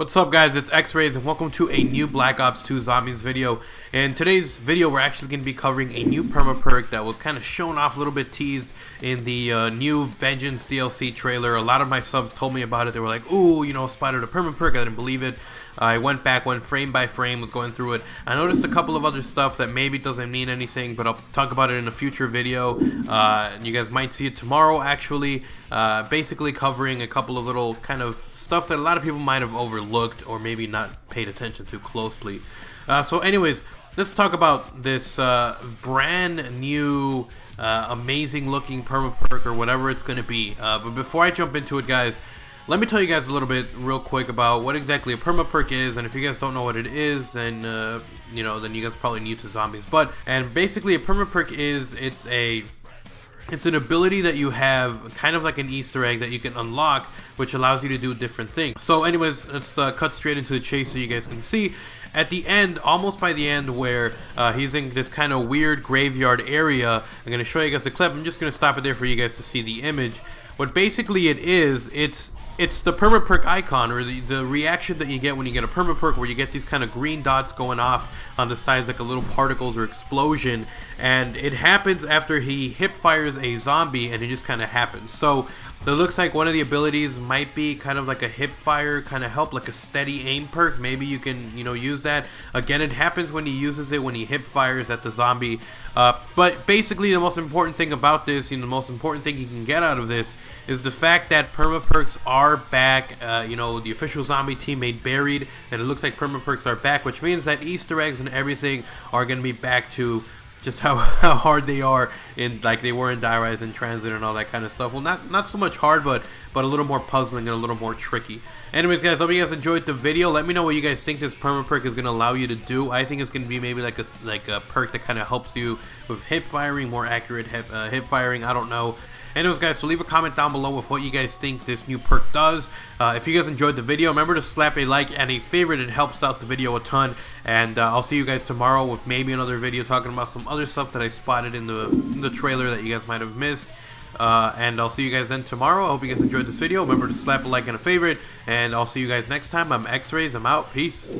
What's up guys, it's X-Rays and welcome to a new Black Ops 2 Zombies video. In today's video we're actually going to be covering a new perma perk that was kind of shown off a little bit teased in the uh, new Vengeance DLC trailer. A lot of my subs told me about it, they were like, ooh, you know, spotted a perma perk, I didn't believe it. I went back, went frame by frame, was going through it. I noticed a couple of other stuff that maybe doesn't mean anything, but I'll talk about it in a future video. Uh, you guys might see it tomorrow, actually. Uh, basically covering a couple of little kind of stuff that a lot of people might have overlooked or maybe not paid attention to closely. Uh, so anyways, let's talk about this uh, brand new uh, amazing looking perma perk or whatever it's going to be. Uh, but before I jump into it, guys, let me tell you guys a little bit real quick about what exactly a perma perk is and if you guys don't know what it is then uh, you know then you guys probably new to zombies but and basically a perma perk is it's a it's an ability that you have kind of like an easter egg that you can unlock which allows you to do different things. So anyways let's uh, cut straight into the chase so you guys can see. At the end almost by the end where uh, he's in this kind of weird graveyard area I'm gonna show you guys a clip. I'm just gonna stop it there for you guys to see the image. What basically it is it's it's the perma perk icon or the, the reaction that you get when you get a perma perk where you get these kind of green dots going off on the sides like a little particles or explosion and it happens after he hip fires a zombie and it just kind of happens. So it looks like one of the abilities might be kind of like a hip fire kind of help like a steady aim perk. Maybe you can you know use that. Again it happens when he uses it when he hip fires at the zombie uh, but basically the most important thing about this you know the most important thing you can get out of this is the fact that perma perks are back uh, you know the official zombie team made buried and it looks like perma perks are back which means that easter eggs and everything are going to be back to just how, how hard they are in like they were in Die Rise and TranZit and all that kind of stuff. Well, not not so much hard, but but a little more puzzling and a little more tricky. Anyways, guys, hope you guys enjoyed the video. Let me know what you guys think this perma perk is going to allow you to do. I think it's going to be maybe like a like a perk that kind of helps you with hip firing, more accurate hip, uh, hip firing. I don't know. Anyways, guys, so leave a comment down below with what you guys think this new perk does. Uh, if you guys enjoyed the video, remember to slap a like and a favorite. It helps out the video a ton. And uh, I'll see you guys tomorrow with maybe another video talking about some other stuff that I spotted in the, in the trailer that you guys might have missed. Uh, and I'll see you guys then tomorrow. I hope you guys enjoyed this video. Remember to slap a like and a favorite. And I'll see you guys next time. I'm X-Rays. I'm out. Peace.